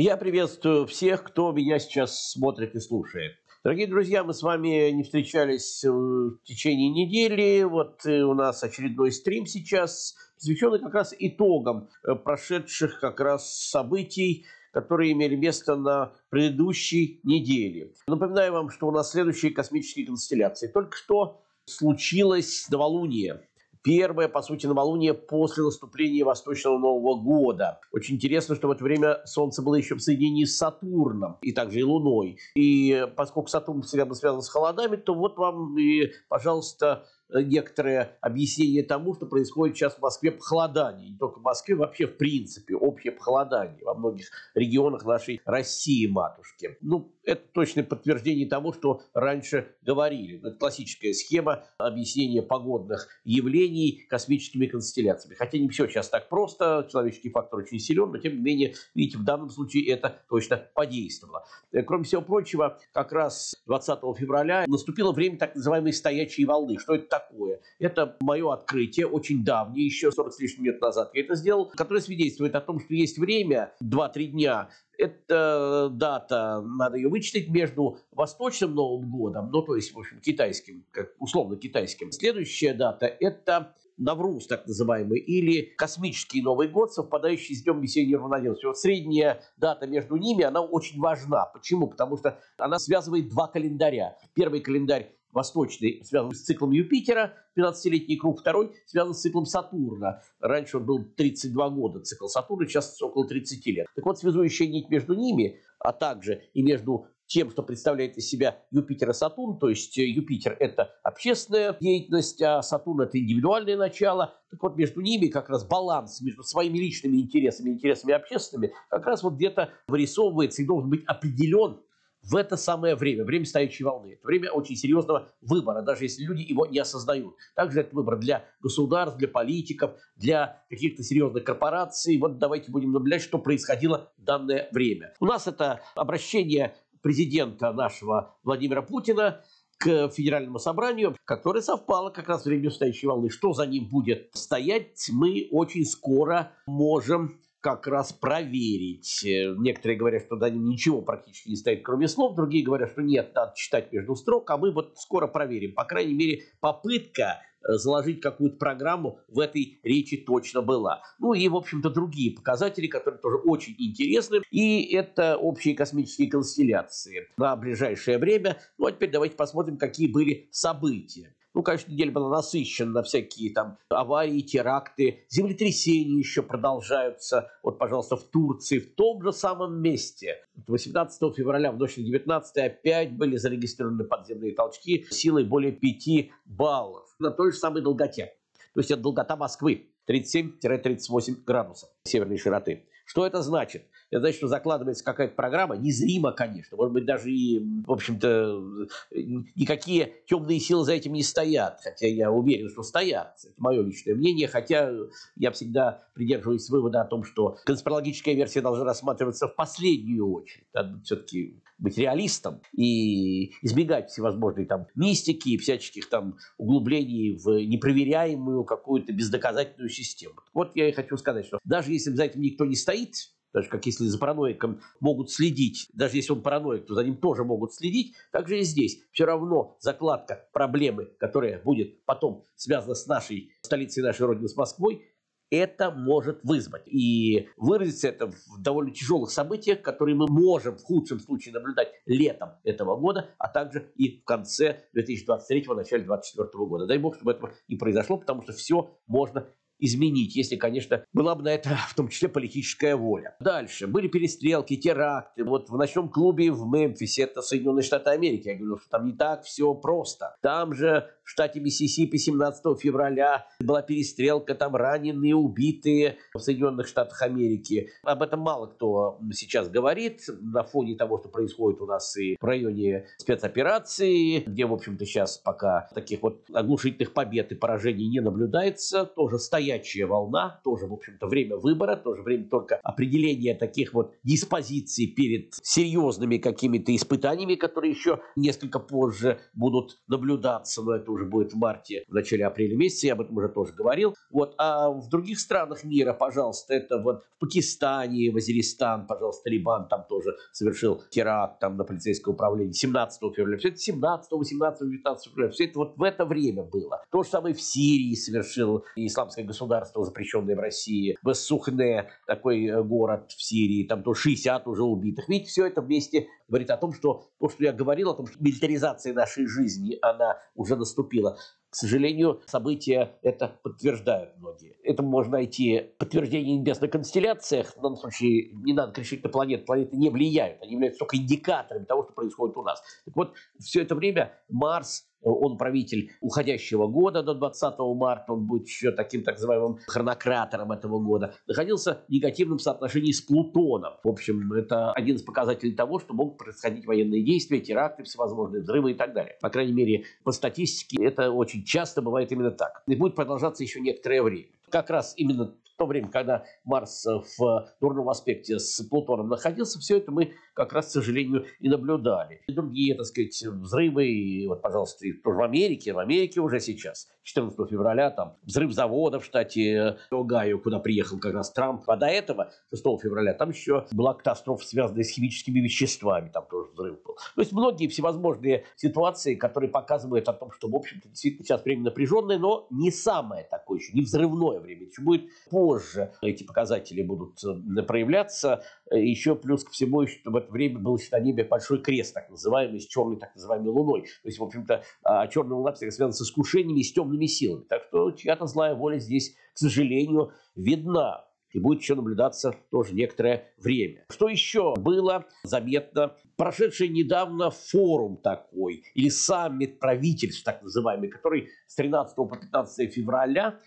Я приветствую всех, кто меня сейчас смотрит и слушает. Дорогие друзья, мы с вами не встречались э, в течение недели. Вот э, у нас очередной стрим сейчас, посвященный как раз итогам э, прошедших как раз событий, которые имели место на предыдущей неделе. Напоминаю вам, что у нас следующие космические констелляции. Только что случилось новолуние. Первое, по сути, новолуние после наступления Восточного Нового года. Очень интересно, что в это время Солнце было еще в соединении с Сатурном и также и Луной. И поскольку Сатурн всегда был связан с холодами, то вот вам и, пожалуйста, некоторое объяснение тому, что происходит сейчас в Москве похолодание. Не только в Москве, вообще в принципе общее похолодание во многих регионах нашей России, матушки. Ну, это точное подтверждение того, что раньше говорили. Это классическая схема объяснения погодных явлений космическими констелляциями. Хотя не все сейчас так просто, человеческий фактор очень силен, но тем не менее, видите, в данном случае это точно подействовало. Э, кроме всего прочего, как раз 20 февраля наступило время так называемой стоячей волны. Что это такое? Это мое открытие, очень давнее, еще 40 с лишним лет назад я это сделал, которое свидетельствует о том, что есть время, 2-3 дня, эта дата, надо ее вычислить между Восточным Новым годом, ну, то есть, в общем, китайским, как условно китайским. Следующая дата – это Навруз, так называемый, или космический Новый год, совпадающий с Днем весеннего равноденствия. Вот средняя дата между ними, она очень важна. Почему? Потому что она связывает два календаря. Первый календарь восточный связан с циклом Юпитера, 15-летний круг, второй связан с циклом Сатурна. Раньше он был 32 года, цикл Сатурна, сейчас около 30 лет. Так вот, связующая нить между ними, а также и между тем, что представляет из себя Юпитер и Сатурн, то есть Юпитер – это общественная деятельность, а Сатурн – это индивидуальное начало. Так вот, между ними как раз баланс между своими личными интересами и интересами общественными как раз вот где-то вырисовывается и должен быть определен в это самое время, время стоячей волны. Это время очень серьезного выбора, даже если люди его не осознают. Также это выбор для государств, для политиков, для каких-то серьезных корпораций. Вот давайте будем наблюдать, что происходило в данное время. У нас это обращение президента нашего Владимира Путина к федеральному собранию, которое совпало как раз с временем стоящей волны. Что за ним будет стоять, мы очень скоро можем как раз проверить. Э, некоторые говорят, что за ним ничего практически не стоит, кроме слов. Другие говорят, что нет, надо читать между строк. А мы вот скоро проверим. По крайней мере, попытка э, заложить какую-то программу в этой речи точно была. Ну и, в общем-то, другие показатели, которые тоже очень интересны. И это общие космические констелляции на ближайшее время. Ну а теперь давайте посмотрим, какие были события. Ну, конечно, неделя была насыщена на всякие там аварии, теракты, землетрясения еще продолжаются. Вот, пожалуйста, в Турции, в том же самом месте. 18 февраля в ночь на 19 опять были зарегистрированы подземные толчки силой более 5 баллов на той же самой долготе. То есть это долгота Москвы 37-38 градусов северной широты. Что это значит? Это значит, что закладывается какая-то программа, незримо, конечно, может быть, даже и, в общем-то, никакие темные силы за этим не стоят, хотя я уверен, что стоят. Это мое личное мнение, хотя я всегда придерживаюсь вывода о том, что конспирологическая версия должна рассматриваться в последнюю очередь. Надо все-таки быть реалистом и избегать всевозможной там мистики и всяческих там углублений в непроверяемую какую-то бездоказательную систему. Вот я и хочу сказать, что даже если за этим никто не стоит, даже как если за параноиком могут следить, даже если он параноик, то за ним тоже могут следить, также и здесь. Все равно закладка проблемы, которая будет потом связана с нашей столицей нашей Родины, с Москвой, это может вызвать. И выразится это в довольно тяжелых событиях, которые мы можем в худшем случае наблюдать летом этого года, а также и в конце 2023, начале 2024 года. Дай бог, чтобы этого не произошло, потому что все можно изменить, если, конечно, была бы на это в том числе политическая воля. Дальше. Были перестрелки, теракты. Вот в ночном клубе в Мемфисе, это Соединенные Штаты Америки, я говорю, что там не так все просто. Там же в штате Миссисипи 17 февраля была перестрелка, там раненые, убитые в Соединенных Штатах Америки. Об этом мало кто сейчас говорит на фоне того, что происходит у нас и в районе спецоперации, где, в общем-то, сейчас пока таких вот оглушительных побед и поражений не наблюдается. Тоже стоят горячая волна, тоже, в общем-то, время выбора, тоже время только определения таких вот диспозиций перед серьезными какими-то испытаниями, которые еще несколько позже будут наблюдаться, но это уже будет в марте, в начале апреля месяца, я об этом уже тоже говорил. Вот. А в других странах мира, пожалуйста, это вот в Пакистане, Вазиристан, пожалуйста, Талибан там тоже совершил теракт там на полицейское управление 17 февраля. Все это 17, 18, 19 февраля. Все это вот в это время было. То же самое в Сирии совершил исламское государство, запрещенное в России. В Сухне, такой э, город в Сирии, там то 60 уже убитых. Видите, все это вместе говорит о том, что то, что я говорил, о том, что милитаризация нашей жизни, она уже наступила. К сожалению, события это подтверждают многие. Это можно найти подтверждение в небесных констелляциях. В данном случае не надо кричать на планеты. Планеты не влияют. Они являются только индикаторами того, что происходит у нас. Так вот, все это время Марс он правитель уходящего года до 20 марта, он будет еще таким так называемым хронократором этого года, находился в негативном соотношении с Плутоном. В общем, это один из показателей того, что могут происходить военные действия, теракты всевозможные, взрывы и так далее. По крайней мере, по статистике это очень часто бывает именно так. И будет продолжаться еще некоторое время. Как раз именно то время, когда Марс в дурном аспекте с Плутоном находился, все это мы как раз, к сожалению, и наблюдали. И другие, так сказать, взрывы, и вот, пожалуйста, и тоже в Америке, в Америке уже сейчас, 14 февраля, там, взрыв завода в штате Огайо, куда приехал как раз Трамп. А до этого, 6 февраля, там еще была катастрофа, связанная с химическими веществами, там тоже взрыв был. То есть многие всевозможные ситуации, которые показывают о том, что, в общем-то, действительно сейчас время напряженное, но не самое такое еще, не взрывное время. Еще будет позже эти показатели будут э, проявляться. Еще плюс ко всему, что в это время был на небе большой крест, так называемый, с черной так называемой луной. То есть, в общем-то, а, черная луна всегда связана с искушениями и с темными силами. Так что чья-то злая воля здесь, к сожалению, видна и будет еще наблюдаться тоже некоторое время. Что еще было заметно? Прошедший недавно форум такой, или саммит правительств, так называемый, который с 13 по 15 февраля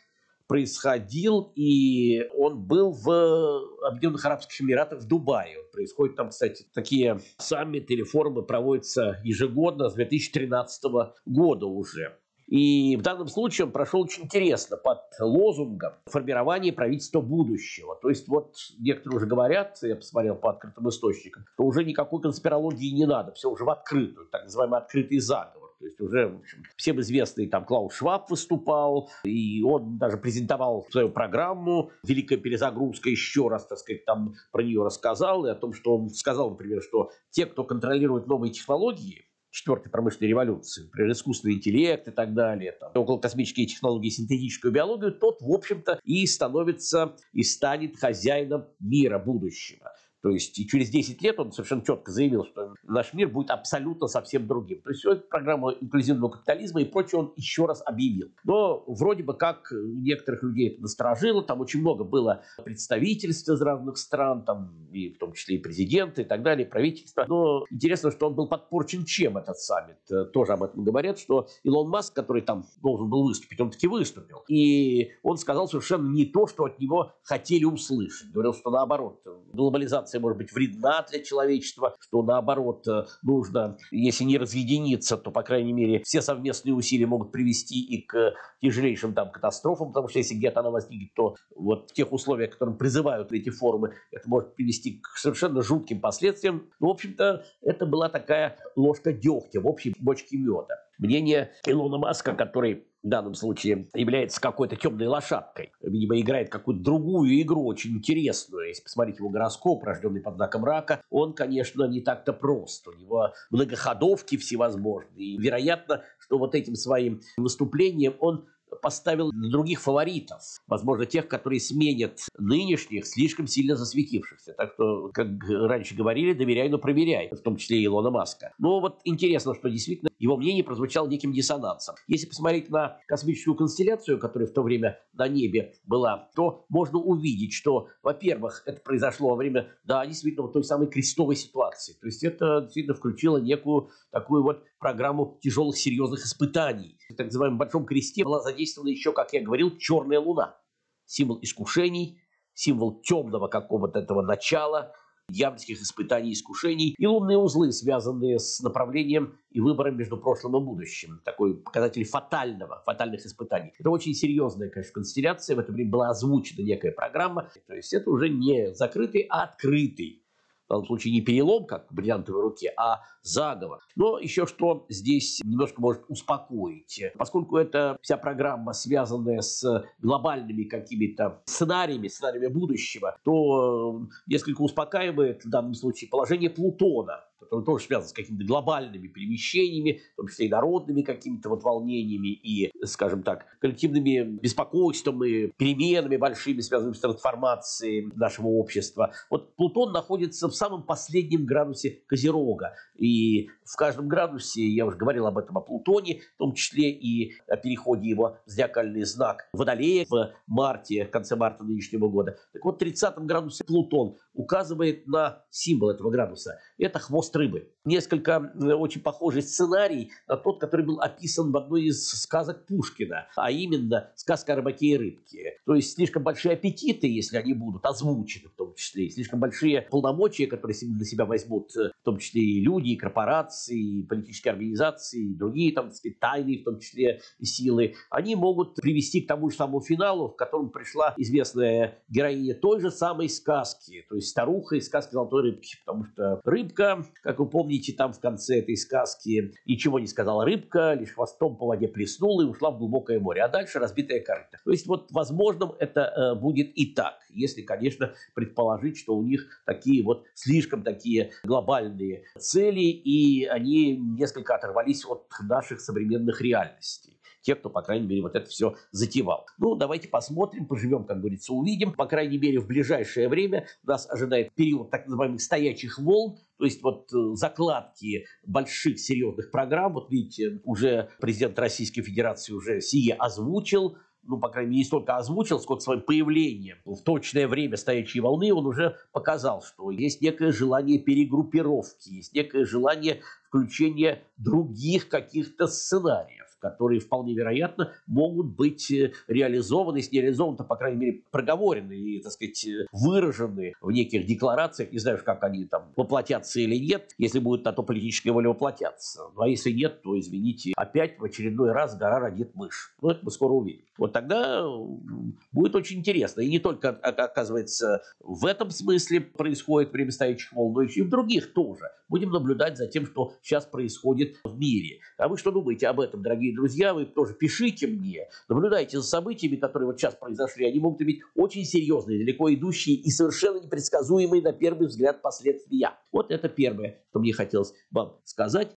происходил, и он был в Объединенных Арабских Эмиратах в Дубае. Происходят там, кстати, такие саммиты или форумы проводятся ежегодно с 2013 года уже. И в данном случае он прошел очень интересно под лозунгом формирования правительства будущего. То есть вот некоторые уже говорят, я посмотрел по открытым источникам, что уже никакой конспирологии не надо, все уже в открытую, так называемый открытый заговор. То есть уже, всем известный там Клаус Шваб выступал, и он даже презентовал свою программу «Великая перезагрузка» еще раз, так сказать, там про нее рассказал, и о том, что он сказал, например, что те, кто контролирует новые технологии, четвертой промышленной революции, например, искусственный интеллект и так далее, там, околокосмические технологии, синтетическую биологию, тот, в общем-то, и становится, и станет хозяином мира будущего. То есть и через 10 лет он совершенно четко заявил, что наш мир будет абсолютно совсем другим. То есть это программа инклюзивного капитализма и прочее он еще раз объявил. Но вроде бы как некоторых людей это насторожило, там очень много было представительств из разных стран, там и в том числе и президенты и так далее, правительства. Но интересно, что он был подпорчен чем этот саммит. Э, тоже об этом говорят, что Илон Маск, который там должен был выступить, он таки выступил. И он сказал совершенно не то, что от него хотели услышать. Говорил, что наоборот, глобализация глобализация может быть вредна для человечества, что наоборот э, нужно, если не разъединиться, то, по крайней мере, все совместные усилия могут привести и к тяжелейшим там катастрофам, потому что если где-то она возникнет, то вот в тех условиях, к которым призывают эти форумы, это может привести к совершенно жутким последствиям. Ну, в общем-то, это была такая ложка дегтя в общей бочке меда. Мнение Илона Маска, который в данном случае является какой-то темной лошадкой. Видимо, играет какую-то другую игру, очень интересную. Если посмотреть его гороскоп, рожденный под знаком рака, он, конечно, не так-то прост. У него многоходовки всевозможные. И вероятно, что вот этим своим выступлением он поставил других фаворитов, возможно, тех, которые сменят нынешних, слишком сильно засветившихся. Так что, как раньше говорили, доверяй, но проверяй, в том числе и Илона Маска. Но вот интересно, что действительно его мнение прозвучало неким диссонансом. Если посмотреть на космическую констелляцию, которая в то время на небе была, то можно увидеть, что, во-первых, это произошло во время, да, действительно, вот той самой крестовой ситуации. То есть это действительно включило некую такую вот программу тяжелых серьезных испытаний. В так называемом Большом Кресте была задействована еще, как я говорил, черная луна. Символ искушений, символ темного какого-то этого начала, дьявольских испытаний и искушений, и лунные узлы, связанные с направлением и выбором между прошлым и будущим. Такой показатель фатального, фатальных испытаний. Это очень серьезная, конечно, констелляция. В это время была озвучена некая программа. То есть это уже не закрытый, а открытый данном случае не перелом, как в бриллиантовой руке, а заговор. Но еще что здесь немножко может успокоить. Поскольку это вся программа, связанная с глобальными какими-то сценариями, сценариями будущего, то э, несколько успокаивает в данном случае положение Плутона который тоже связан с какими-то глобальными перемещениями, в том числе и народными какими-то вот волнениями и, скажем так, коллективными беспокойством и переменами большими, связанными с трансформацией нашего общества. Вот Плутон находится в самом последнем градусе Козерога. И в каждом градусе, я уже говорил об этом, о Плутоне, в том числе и о переходе его в зодиакальный знак Водолея в марте, в конце марта нынешнего года. Так вот, в 30 градусе Плутон указывает на символ этого градуса. Это хвост рыбы. Несколько э, очень похожий сценарий на тот, который был описан в одной из сказок Пушкина, а именно сказка о рыбаке и рыбке. То есть слишком большие аппетиты, если они будут озвучены в том числе, слишком большие полномочия, которые на себя возьмут э, в том числе и люди, и корпорации, политические организации, другие там, тайные в том числе силы, они могут привести к тому же самому финалу, в котором пришла известная героиня той же самой сказки, то есть старуха из сказки «Золотой рыбки», потому что рыбка, как вы помните, там в конце этой сказки ничего не сказала рыбка, лишь хвостом по воде плеснула и ушла в глубокое море, а дальше разбитая корыта. То есть вот возможным это э, будет и так, если, конечно, предположить, что у них такие вот слишком такие глобальные цели, и они несколько оторвались от наших современных реальностей те, кто, по крайней мере, вот это все затевал. Ну, давайте посмотрим, поживем, как говорится, увидим. По крайней мере, в ближайшее время нас ожидает период так называемых стоячих волн, то есть вот э, закладки больших серьезных программ. Вот видите, уже президент Российской Федерации уже сие озвучил, ну, по крайней мере, не столько озвучил, сколько своим появлением. В точное время стоячей волны он уже показал, что есть некое желание перегруппировки, есть некое желание включения других каких-то сценариев которые вполне вероятно могут быть э, реализованы, если не реализованы, то, по крайней мере, проговорены и, так сказать, э, выражены в неких декларациях. Не знаю, как они там воплотятся или нет. Если будет на то политическая воля воплотятся. Ну, а если нет, то, извините, опять в очередной раз гора родит мышь. Ну, это мы скоро увидим. Вот тогда будет очень интересно. И не только, оказывается, в этом смысле происходит время стоячих волн, но и в других тоже. Будем наблюдать за тем, что сейчас происходит в мире. А вы что думаете об этом, дорогие друзья, вы тоже пишите мне, наблюдайте за событиями, которые вот сейчас произошли. Они могут иметь очень серьезные, далеко идущие и совершенно непредсказуемые на первый взгляд последствия. Вот это первое, что мне хотелось вам сказать.